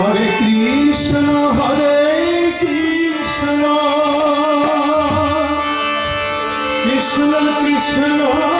Hare Krishna Hare Krishna. Krishna Krishna.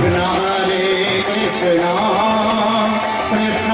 Krishna Hare Krishna Krishna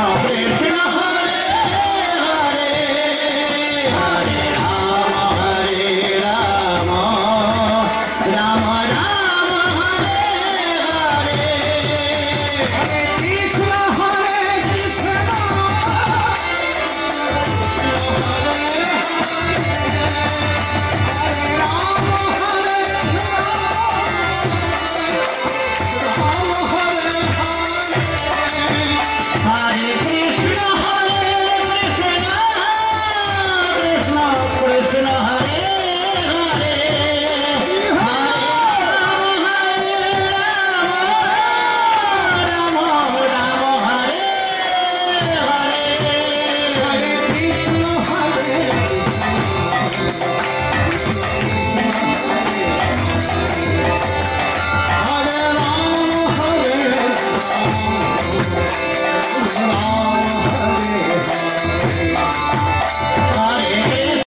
Hare Hare Hare